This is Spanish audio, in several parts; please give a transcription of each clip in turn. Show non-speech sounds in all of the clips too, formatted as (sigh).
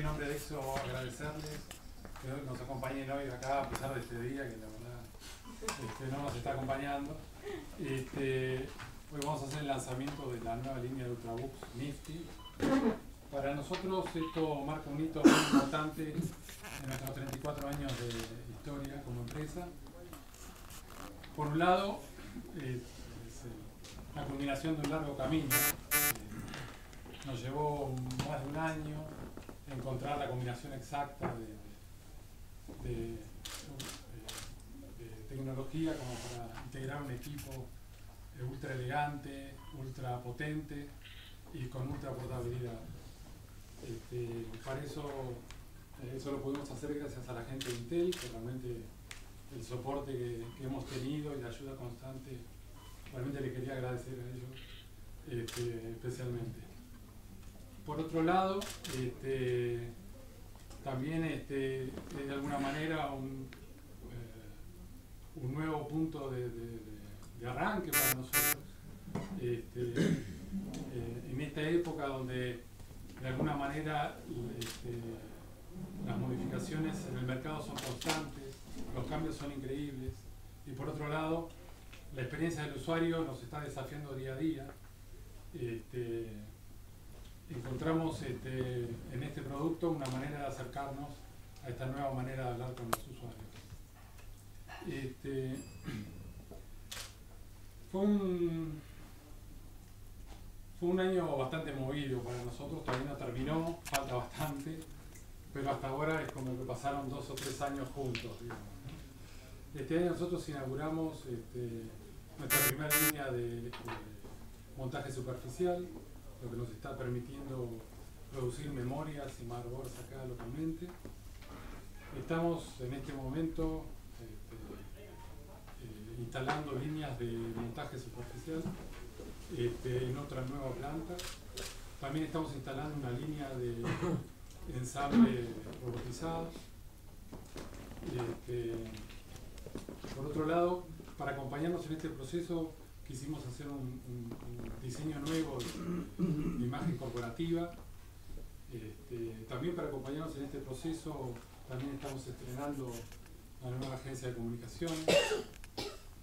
en nombre de eso agradecerles que nos acompañen hoy acá a pesar de este día que la verdad este, no nos está acompañando. Este, hoy vamos a hacer el lanzamiento de la nueva línea de Ultrabooks Nifty. Para nosotros esto marca un hito muy importante en nuestros 34 años de historia como empresa. Por un lado, es la culminación de un largo camino. Eh, nos llevó más de un año encontrar la combinación exacta de, tecnología como para integrar un equipo ultra elegante, ultra potente y con ultra portabilidad. Este, para eso, eh, eso lo pudimos hacer gracias a la gente de Intel, que realmente el soporte que, hemos tenido y la ayuda constante, realmente le quería agradecer a ellos este, especialmente. Por otro lado, este, también este, es de alguna manera un, eh, nuevo punto de, arranque para nosotros. Este, eh, en esta época donde de alguna manera las modificaciones en el mercado son constantes, los cambios son increíbles y por otro lado la experiencia del usuario nos está desafiando día a día. Este, encontramos este, en este producto una manera de acercarnos a esta nueva manera de hablar con los usuarios. Este, (clears throat) fue un, fue un año bastante movido para nosotros, todavía no terminó, falta bastante, pero hasta ahora es como que pasaron dos o tres años juntos. Este año nosotros inauguramos este, nuestra primera línea de montaje superficial, lo que nos está permitiendo producir memorias y motherboards acá localmente. Estamos en este momento este, eh, instalando líneas de montaje superficial este, en otra nueva planta. También estamos instalando una línea de ensamble robotizado. Este, por otro lado, para acompañarnos en este proceso, quisimos hacer un, diseño nuevo imagen corporativa. Este, también para acompañarnos en este proceso, también estamos estrenando la nueva agencia de comunicación.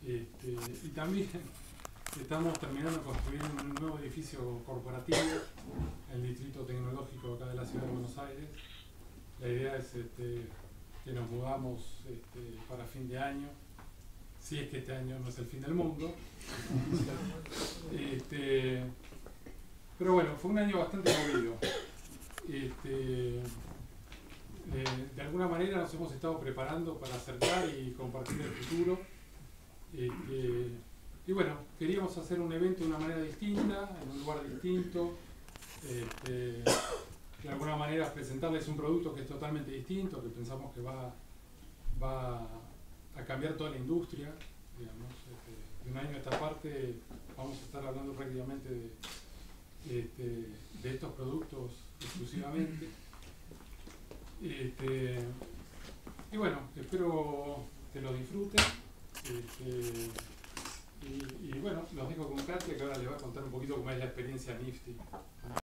Este, y también (laughs) estamos terminando de construir un nuevo edificio corporativo en el Distrito Tecnológico acá de la Ciudad de Buenos Aires. La idea es este, que nos mudamos para fin de año si es que este año no es el fin del mundo. (laughs) Este, pero bueno, fue un año bastante movido. Este, de, alguna manera nos hemos estado preparando para acercar y compartir el futuro. Este, y bueno, queríamos hacer un evento de una manera distinta, en un lugar distinto. de alguna manera presentarles un producto que es totalmente distinto, que pensamos que va, va a cambiar toda la industria. Este, de un año a esta parte vamos a estar hablando prácticamente de, este, de estos productos exclusivamente. Este, y bueno, espero que lo disfruten. y, y, bueno, los dejo con Katia que ahora les va a contar un poquito cómo es la experiencia Nifty.